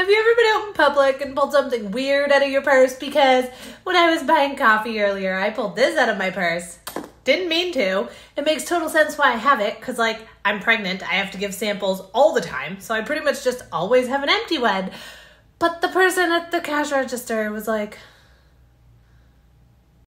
Have you ever been out in public and pulled something weird out of your purse? Because when I was buying coffee earlier, I pulled this out of my purse. Didn't mean to. It makes total sense why I have it, because, like, I'm pregnant. I have to give samples all the time, so I pretty much just always have an empty one. But the person at the cash register was like,